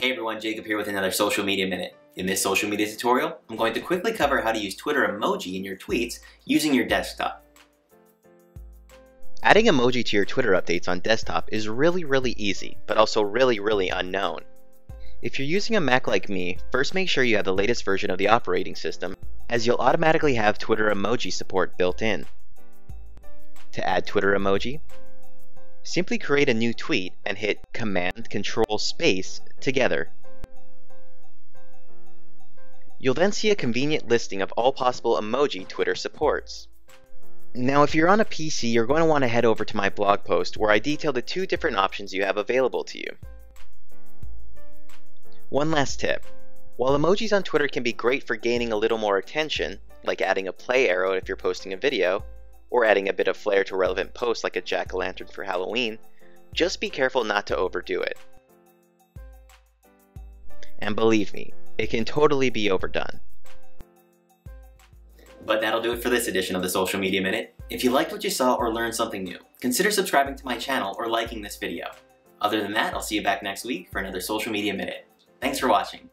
Hey everyone, Jacob here with another Social Media Minute. In this social media tutorial, I'm going to quickly cover how to use Twitter emoji in your tweets using your desktop. Adding emoji to your Twitter updates on desktop is really really easy, but also really really unknown. If you're using a Mac like me, first make sure you have the latest version of the operating system, as you'll automatically have Twitter emoji support built in. To add Twitter emoji, simply create a new tweet and hit Command Control Space together. You'll then see a convenient listing of all possible emoji Twitter supports. Now if you're on a PC, you're going to want to head over to my blog post where I detail the two different options you have available to you. One last tip. While emojis on Twitter can be great for gaining a little more attention, like adding a play arrow if you're posting a video, or adding a bit of flair to relevant posts like a jack-o'-lantern for Halloween, just be careful not to overdo it. And believe me, it can totally be overdone. But that'll do it for this edition of the Social Media Minute. If you liked what you saw or learned something new, consider subscribing to my channel or liking this video. Other than that, I'll see you back next week for another Social Media Minute. Thanks for watching.